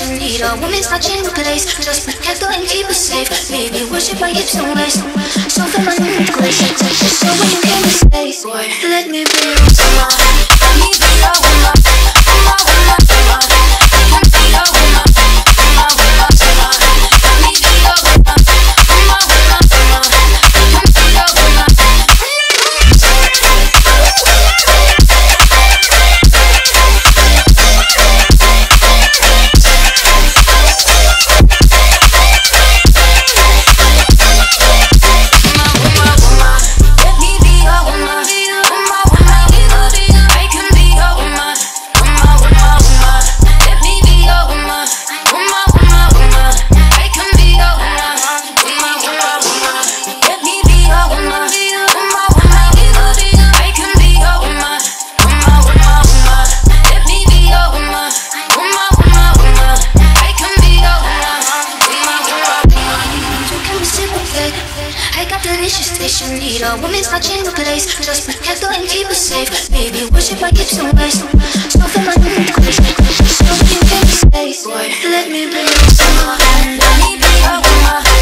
dishes need a woman's touching place. Just protect her and keep her safe. Baby, worship my hips and waist. So feel my nucleus. So when you came to space, boy, let me be your woman. condition Need a woman's touching the place. Just put candle and keep it safe. Baby, worship my gifts and waist Stuff in my room, so you can be safe Boy, let me be your summer Let me be your woman.